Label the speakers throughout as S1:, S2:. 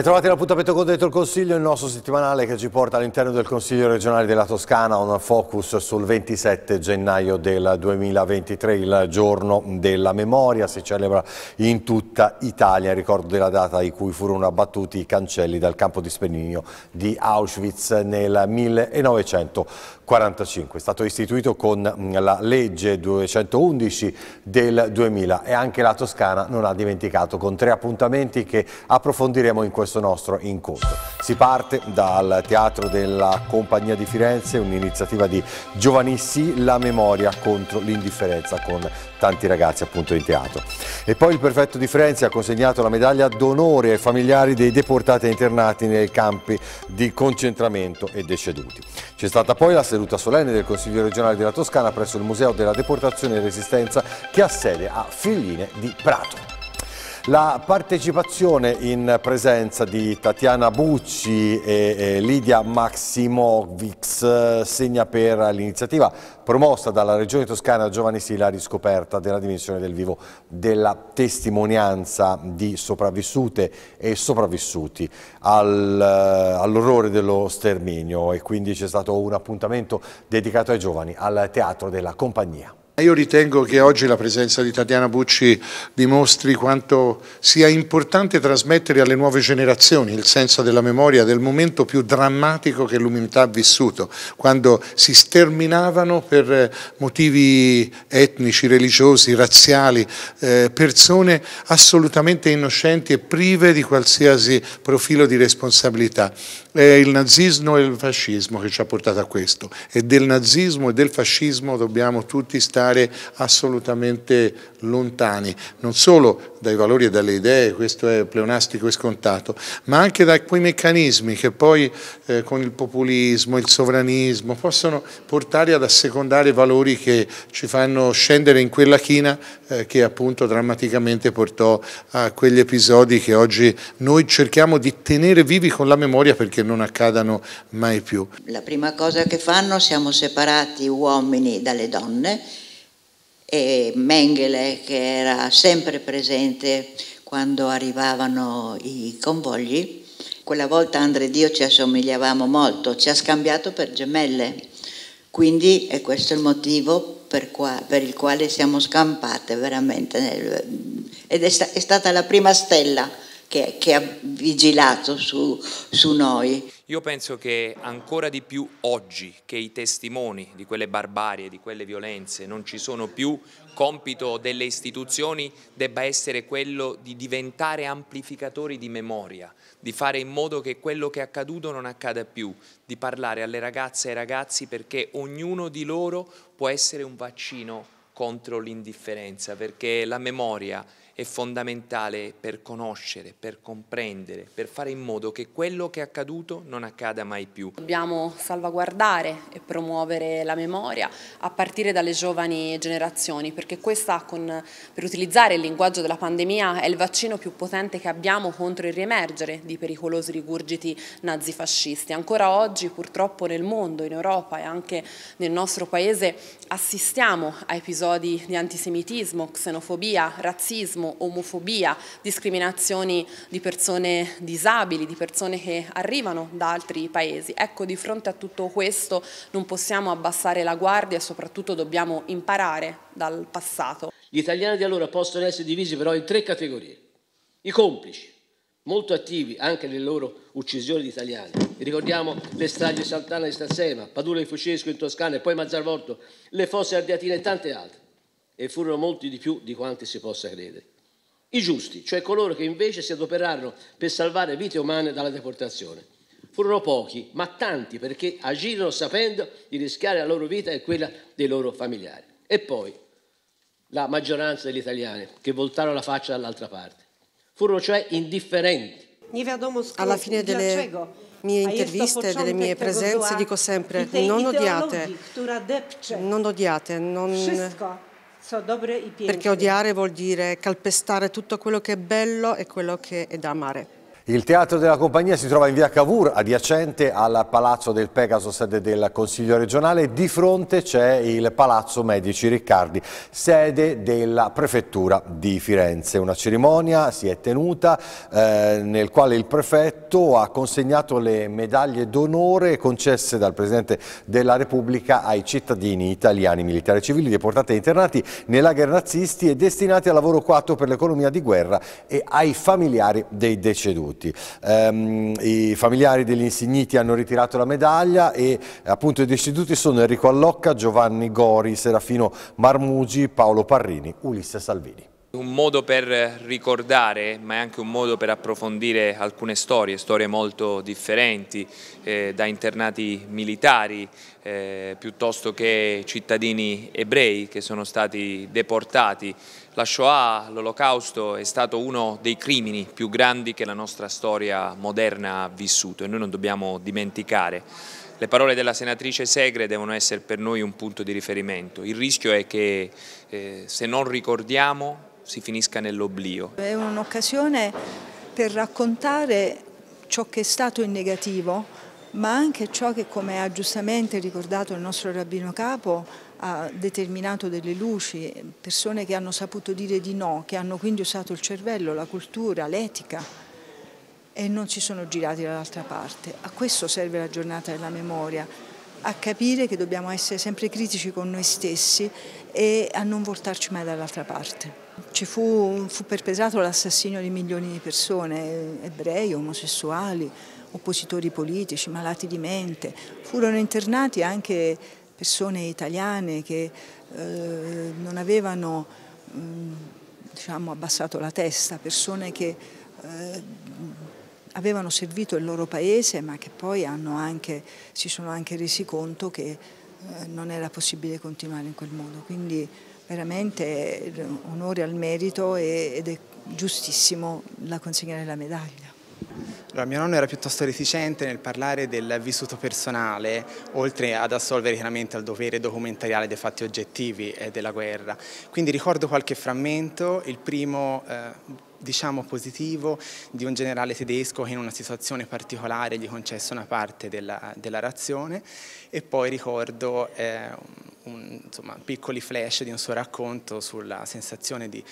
S1: Ben trovati all'appuntamento con Dentro il Consiglio, il nostro settimanale che ci porta all'interno del Consiglio regionale della Toscana, un focus sul 27 gennaio del 2023, il giorno della memoria, si celebra in tutta Italia, ricordo della data in cui furono abbattuti i cancelli dal campo di Spenigno di Auschwitz nel 1945. È stato istituito con la legge 211 del 2000 e anche la Toscana non ha dimenticato con tre appuntamenti che approfondiremo in questo nostro incontro. Si parte dal Teatro della Compagnia di Firenze, un'iniziativa di Giovanissi, la memoria contro l'indifferenza con tanti ragazzi appunto in teatro. E poi il prefetto di Firenze ha consegnato la medaglia d'onore ai familiari dei deportati e internati nei campi di concentramento e deceduti. C'è stata poi la seduta solenne del Consiglio regionale della Toscana presso il Museo della Deportazione e Resistenza che ha sede a Figline di Prato. La partecipazione in presenza di Tatiana Bucci e Lidia Maximovic eh, segna per l'iniziativa promossa dalla Regione Toscana Giovanni Sila riscoperta della dimensione del vivo della testimonianza di sopravvissute e sopravvissuti al, eh, all'orrore dello sterminio e quindi c'è stato un appuntamento dedicato ai giovani al Teatro della Compagnia.
S2: Io ritengo che oggi la presenza di Tatiana Bucci dimostri quanto sia importante trasmettere alle nuove generazioni il senso della memoria del momento più drammatico che l'umanità ha vissuto, quando si sterminavano per motivi etnici, religiosi, razziali, eh, persone assolutamente innocenti e prive di qualsiasi profilo di responsabilità. È il nazismo e il fascismo che ci ha portato a questo. E del nazismo e del fascismo dobbiamo tutti stare assolutamente lontani, non solo dai valori e dalle idee, questo è pleonastico e scontato, ma anche da quei meccanismi che poi eh, con il populismo, il sovranismo possono portare ad assecondare valori che ci fanno scendere in quella china eh, che appunto drammaticamente portò a quegli episodi che oggi noi cerchiamo di tenere vivi con la memoria perché che non accadano mai più.
S3: La prima cosa che fanno siamo separati uomini dalle donne e Mengele che era sempre presente quando arrivavano i convogli. Quella volta Andre e Dio ci assomigliavamo molto, ci ha scambiato per gemelle. Quindi è questo il motivo per, qua, per il quale siamo scampate veramente. Nel, ed è, sta, è stata la prima stella che, che ha vigilato su, su noi.
S4: Io penso che ancora di più oggi che i testimoni di quelle barbarie, di quelle violenze non ci sono più, compito delle istituzioni debba essere quello di diventare amplificatori di memoria, di fare in modo che quello che è accaduto non accada più, di parlare alle ragazze e ai ragazzi perché ognuno di loro può essere un vaccino contro l'indifferenza, perché la memoria è fondamentale per conoscere, per comprendere, per fare in modo che quello che è accaduto non accada mai più.
S5: Dobbiamo salvaguardare e promuovere la memoria a partire dalle giovani generazioni perché questa, con, per utilizzare il linguaggio della pandemia, è il vaccino più potente che abbiamo contro il riemergere di pericolosi rigurgiti nazifascisti. Ancora oggi purtroppo nel mondo, in Europa e anche nel nostro Paese assistiamo a episodi di antisemitismo, xenofobia, razzismo, omofobia, discriminazioni di persone disabili, di persone che arrivano da altri paesi. Ecco, di fronte a tutto questo non possiamo abbassare la guardia e soprattutto dobbiamo imparare dal passato.
S6: Gli italiani di allora possono essere divisi però in tre categorie. I complici, molto attivi anche nelle loro uccisioni di italiani. ricordiamo le stragi di Sant'Anna di Stazzema, Padula di Fucesco in Toscana e poi Mazzarvorto, le fosse ardeatine e tante altre. E furono molti di più di quanti si possa credere. I giusti, cioè coloro che invece si adoperarono per salvare vite umane dalla deportazione. Furono pochi, ma tanti perché agirono sapendo di rischiare la loro vita e quella dei loro familiari. E poi la maggioranza degli italiani che voltarono la faccia dall'altra parte. Furono cioè indifferenti.
S7: Alla fine delle mie interviste, delle mie presenze dico sempre non odiate, non odiate, non perché odiare vuol dire calpestare tutto quello che è bello e quello che è da amare.
S1: Il Teatro della Compagnia si trova in via Cavour, adiacente al Palazzo del Pegaso, sede del Consiglio regionale. Di fronte c'è il Palazzo Medici Riccardi, sede della Prefettura di Firenze. Una cerimonia si è tenuta eh, nel quale il prefetto ha consegnato le medaglie d'onore concesse dal Presidente della Repubblica ai cittadini italiani, militari civili, deportati e internati nella guerra nazisti e destinati al lavoro 4 per l'economia di guerra e ai familiari dei deceduti tutti. Um, I familiari degli insigniti hanno ritirato la medaglia e appunto i deceduti sono Enrico Allocca, Giovanni Gori, Serafino Marmugi, Paolo Parrini, Ulisse Salvini.
S4: Un modo per ricordare, ma è anche un modo per approfondire alcune storie, storie molto differenti, eh, da internati militari eh, piuttosto che cittadini ebrei che sono stati deportati. La Shoah, l'Olocausto, è stato uno dei crimini più grandi che la nostra storia moderna ha vissuto e noi non dobbiamo dimenticare. Le parole della senatrice Segre devono essere per noi un punto di riferimento. Il rischio è che eh, se non ricordiamo si finisca nell'oblio.
S8: È un'occasione per raccontare ciò che è stato in negativo, ma anche ciò che, come ha giustamente ricordato il nostro rabbino capo, ha determinato delle luci, persone che hanno saputo dire di no, che hanno quindi usato il cervello, la cultura, l'etica e non si sono girati dall'altra parte. A questo serve la giornata della memoria, a capire che dobbiamo essere sempre critici con noi stessi e a non voltarci mai dall'altra parte. Ci fu, fu perpetrato l'assassinio di milioni di persone, ebrei, omosessuali, oppositori politici, malati di mente. Furono internati anche persone italiane che eh, non avevano mh, mm, diciamo, abbassato la testa, persone che eh, avevano servito il loro paese ma che poi anche, si sono anche resi conto che eh, non era possibile continuare in quel modo. Quindi veramente onore al merito ed è giustissimo la consegna della medaglia.
S9: Allora, mio nonno era piuttosto reticente nel parlare del vissuto personale, oltre ad assolvere chiaramente al dovere documentariale dei fatti oggettivi eh, della guerra. Quindi ricordo qualche frammento, il primo eh, diciamo positivo di un generale tedesco che in una situazione particolare gli concesse una parte della, della razione e poi ricordo eh, un, insomma, piccoli flash di un suo racconto sulla sensazione di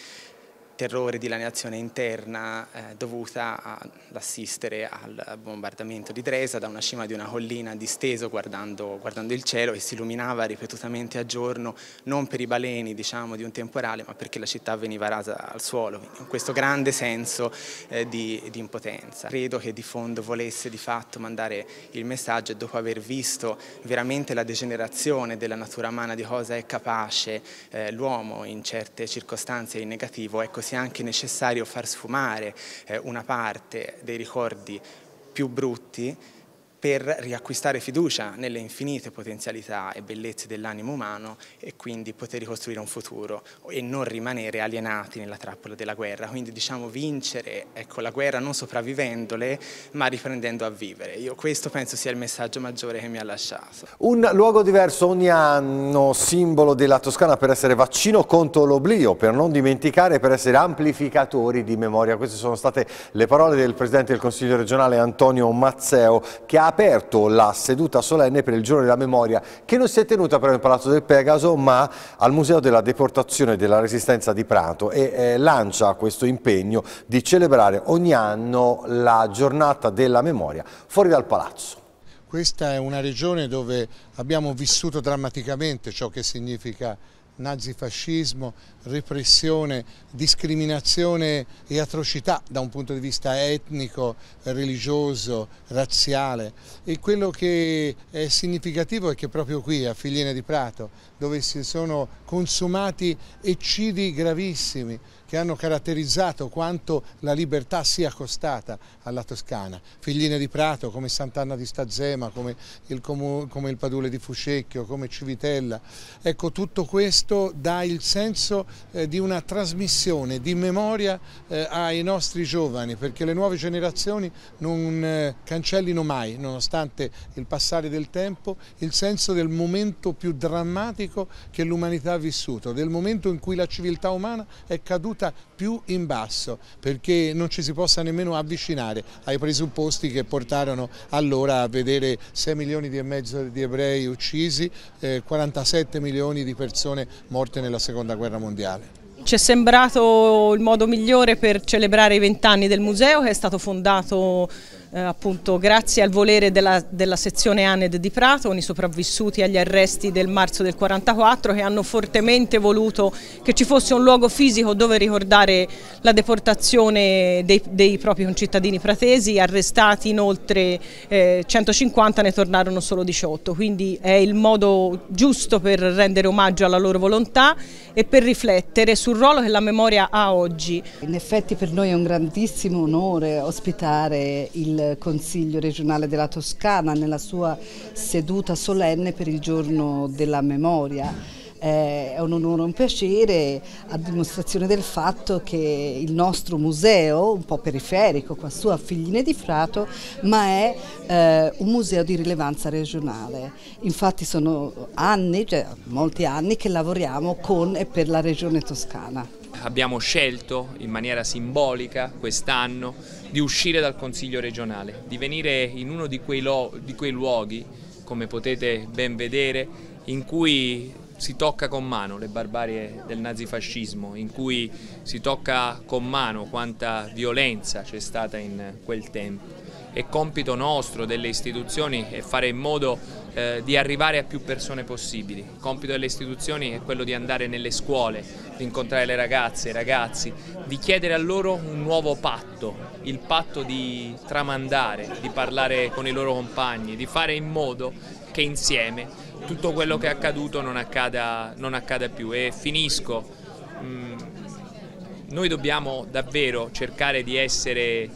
S9: terrore di laminazione interna eh, dovuta all'assistere al bombardamento di Dresa da una cima di una collina disteso guardando, guardando, il cielo e si illuminava ripetutamente a giorno non per i baleni diciamo, di un temporale ma perché la città veniva rasa al suolo, con questo grande senso eh, di, di, impotenza. Credo che di fondo volesse di fatto mandare il messaggio dopo aver visto veramente la degenerazione della natura umana di cosa è capace eh, l'uomo in certe circostanze in negativo, ecco sia anche necessario far sfumare eh, una parte dei ricordi più brutti per riacquistare fiducia nelle infinite potenzialità e bellezze dell'animo umano e quindi poter ricostruire un futuro e non rimanere alienati nella trappola della guerra. Quindi diciamo vincere ecco, la guerra non sopravvivendole ma riprendendo a vivere. Io questo penso sia il messaggio maggiore che mi ha lasciato.
S1: Un luogo diverso ogni anno, simbolo della Toscana per essere vaccino contro l'oblio, per non dimenticare, per essere amplificatori di memoria. Queste sono state le parole del Presidente del Consiglio regionale Antonio Mazzeo che ha aperto la seduta solenne per il giorno della memoria che non si è tenuta però nel Palazzo del Pegaso ma al Museo della Deportazione della Resistenza di Prato e eh, lancia questo impegno di celebrare ogni anno la giornata della memoria fuori dal Palazzo.
S2: Questa è una regione dove abbiamo vissuto drammaticamente ciò che significa nazifascismo, repressione, discriminazione e atrocità da un punto di vista etnico, religioso, razziale. E quello che è significativo è che proprio qui a Figliene di Prato dove si sono consumati eccidi gravissimi che hanno caratterizzato quanto la libertà sia costata alla Toscana. Figline di Prato come Sant'Anna di Stazema, come il, come il Padule di Fuscecchio, come Civitella. Ecco, tutto questo dà il senso eh, di una trasmissione di memoria eh, ai nostri giovani, perché le nuove generazioni non eh, cancellino mai, nonostante il passare del tempo, il senso del momento più drammatico che l'umanità ha vissuto, del momento in cui la civiltà umana è caduta più in basso perché non ci si possa nemmeno avvicinare ai presupposti che portarono allora a vedere 6 milioni e mezzo di ebrei uccisi, eh, 47 milioni di persone morte nella seconda guerra mondiale.
S10: Ci è sembrato il modo migliore per celebrare i vent'anni del museo che è stato fondato eh, appunto grazie al volere della, della, sezione ANED di Prato con i sopravvissuti agli arresti del marzo del 44 che hanno fortemente voluto che ci fosse un luogo fisico dove ricordare la deportazione dei, dei propri concittadini pratesi, arrestati inoltre eh, 150 ne tornarono solo 18, quindi è il modo giusto per rendere omaggio alla loro volontà e per riflettere sul ruolo che la memoria ha oggi.
S11: In effetti per noi è un grandissimo onore ospitare il Consiglio regionale della Toscana nella sua seduta solenne per il giorno della memoria. È un onore e un piacere a dimostrazione del fatto che il nostro museo, un po' periferico qua su a Figline di Frato, ma è eh, un museo di rilevanza regionale. Infatti sono anni, cioè molti anni che lavoriamo con e per la regione toscana.
S4: Abbiamo scelto in maniera simbolica quest'anno di uscire dal Consiglio regionale, di venire in uno di quei, di quei luoghi, come potete ben vedere, in cui si tocca con mano le barbarie del nazifascismo, in cui si tocca con mano quanta violenza c'è stata in quel tempo. È compito nostro, delle istituzioni, è fare in modo eh, di arrivare a più persone possibili. Il compito delle istituzioni è quello di andare nelle scuole, di incontrare le ragazze, i ragazzi, di chiedere a loro un nuovo patto, il patto di tramandare, di parlare con i loro compagni, di fare in modo che insieme tutto quello che è accaduto non accada, non accada più. E finisco, mm, noi dobbiamo davvero cercare di essere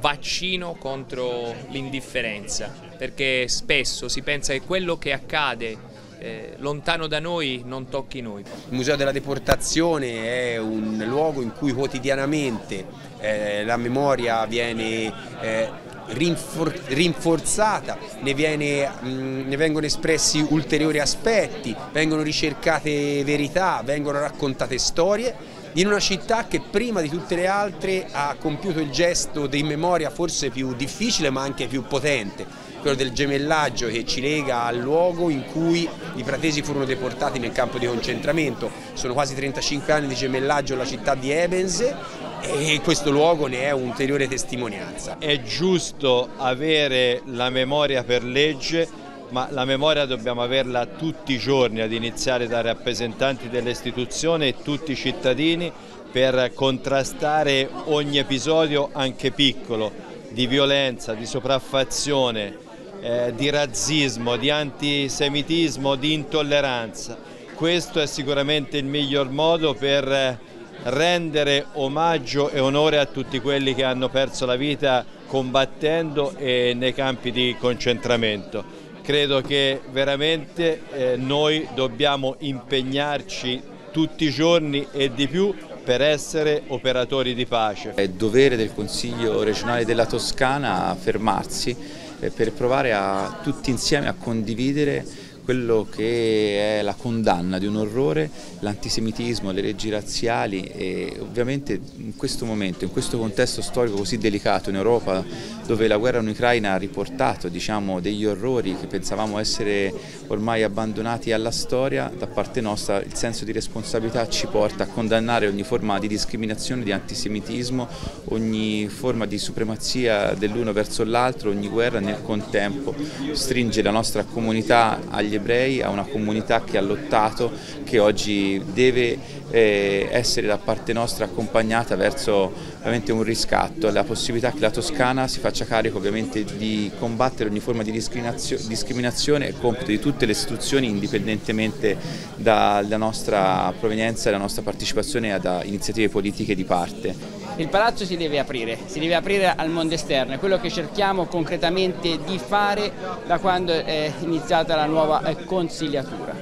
S4: vaccino contro l'indifferenza, perché spesso si pensa che quello che accade eh, lontano da noi non tocchi noi.
S12: Il Museo della Deportazione è un luogo in cui quotidianamente eh, la memoria viene eh, rinfor rinforzata, ne, viene, mh, ne, vengono espressi ulteriori aspetti, vengono ricercate verità, vengono raccontate storie in una città che prima di tutte le altre ha compiuto il gesto di memoria forse più difficile ma anche più potente, quello del gemellaggio che ci lega al luogo in cui i pratesi furono deportati nel campo di concentramento. Sono quasi 35 anni di gemellaggio alla città di Ebense e questo luogo ne è un'ulteriore testimonianza.
S13: È giusto avere la memoria per legge ma la memoria dobbiamo averla tutti i giorni, ad iniziare dai rappresentanti delle istituzioni e tutti i cittadini per contrastare ogni episodio, anche piccolo, di violenza, di sopraffazione, eh, di razzismo, di antisemitismo, di intolleranza. Questo è sicuramente il miglior modo per rendere omaggio e onore a tutti quelli che hanno perso la vita combattendo e nei campi di concentramento. Credo che veramente eh, noi dobbiamo impegnarci tutti i giorni e di più per essere operatori di pace.
S14: È dovere del Consiglio regionale della Toscana fermarsi eh, per provare a tutti insieme a condividere quello che è la condanna di un orrore, l'antisemitismo, le leggi razziali e ovviamente in questo momento, in questo contesto storico così delicato in Europa dove la guerra in Ucraina ha riportato diciamo, degli orrori che pensavamo essere ormai abbandonati alla storia, da parte nostra il senso di responsabilità ci porta a condannare ogni forma di discriminazione, di antisemitismo, ogni forma di supremazia dell'uno verso l'altro, ogni guerra nel contempo stringe la nostra comunità agli agli ebrei, a una comunità che ha lottato, che oggi deve eh, essere da parte nostra accompagnata verso un riscatto, la possibilità che la Toscana si faccia carico ovviamente di combattere ogni forma di discriminazione è compito di tutte le istituzioni indipendentemente dalla nostra provenienza e dalla nostra partecipazione ad iniziative politiche di parte.
S15: Il palazzo si deve aprire, si deve aprire al mondo esterno, è quello che cerchiamo concretamente di fare da quando è iniziata la nuova eh, consigliatura.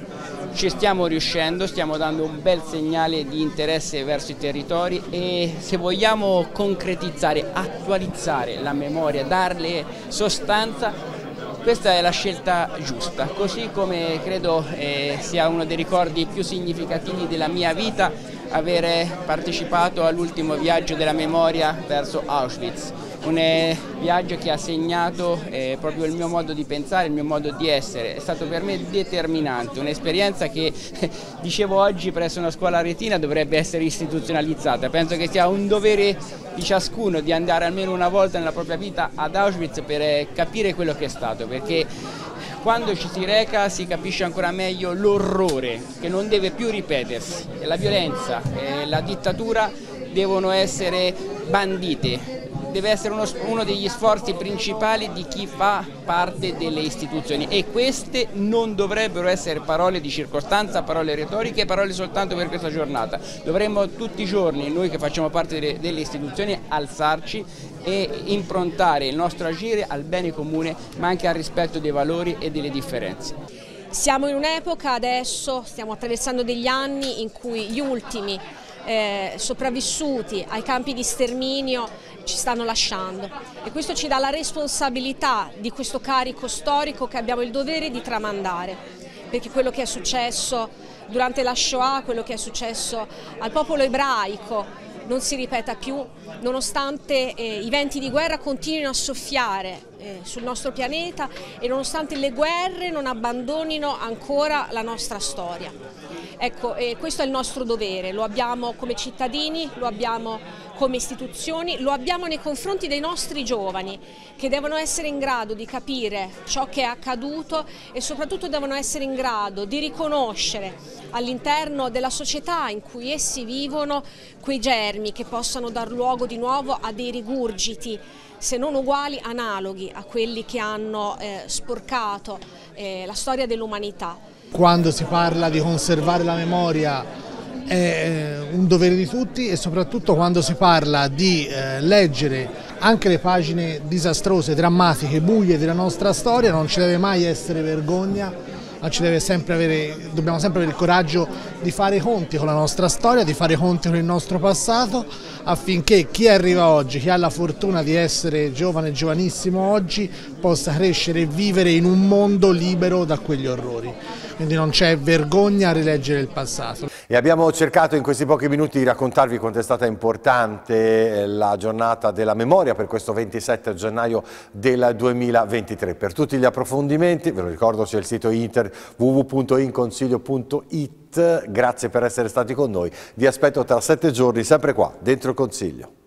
S15: Ci stiamo riuscendo, stiamo dando un bel segnale di interesse verso i territori e se vogliamo concretizzare, attualizzare la memoria, darle sostanza, questa è la scelta giusta, così come credo eh, sia uno dei ricordi più significativi della mia vita aver partecipato all'ultimo viaggio della memoria verso Auschwitz. Un eh, viaggio che ha segnato eh, proprio il mio modo di pensare, il mio modo di essere, è stato per me determinante, un'esperienza che dicevo oggi presso una scuola retina dovrebbe essere istituzionalizzata, penso che sia un dovere di ciascuno di andare almeno una volta nella propria vita ad Auschwitz per eh, capire quello che è stato, perché quando ci si reca si capisce ancora meglio l'orrore che non deve più ripetersi, la violenza, e la dittatura devono essere bandite, deve essere uno, uno, degli sforzi principali di chi fa parte delle istituzioni e queste non dovrebbero essere parole di circostanza, parole retoriche, parole soltanto per questa giornata. Dovremmo tutti i giorni, noi che facciamo parte delle, delle istituzioni, alzarci e improntare il nostro agire al bene comune ma anche al rispetto dei valori e delle differenze.
S16: Siamo in un'epoca adesso, stiamo attraversando degli anni in cui gli ultimi eh, sopravvissuti ai campi di sterminio ci stanno lasciando. E questo ci dà la responsabilità di questo carico storico che abbiamo il dovere di tramandare, perché quello che è successo durante la Shoah, quello che è successo al popolo ebraico non si ripeta più, nonostante eh, i venti di guerra continuino a soffiare eh, sul nostro pianeta e nonostante le guerre non abbandonino ancora la nostra storia. Ecco, eh, questo è il nostro dovere, lo abbiamo come cittadini, lo abbiamo come istituzioni, lo abbiamo nei confronti dei nostri giovani che devono essere in grado di capire ciò che è accaduto e soprattutto devono essere in grado di riconoscere all'interno della società in cui essi vivono quei germi che possano dar luogo di nuovo a dei rigurgiti se non uguali, analoghi a quelli che hanno eh, sporcato eh, la storia dell'umanità.
S17: Quando si parla di conservare la memoria è eh, un dovere di tutti e soprattutto quando si parla di eh, leggere anche le pagine disastrose, drammatiche, buie della nostra storia non ci deve mai essere vergogna, sempre avere, dobbiamo sempre avere il coraggio di fare i conti con la nostra storia, di fare i conti con il nostro passato affinché chi arriva oggi, chi ha la fortuna di essere giovane, giovanissimo oggi, possa crescere e vivere in un mondo libero da quegli orrori quindi non c'è vergogna a rileggere il passato.
S1: E abbiamo cercato in questi pochi minuti di raccontarvi quanto è stata importante eh, la giornata della memoria per questo 27 gennaio del 2023. Per tutti gli approfondimenti, ve lo ricordo c'è il sito internet www.inconsiglio.it, grazie per essere stati con noi, vi aspetto tra sette giorni sempre qua, dentro il Consiglio.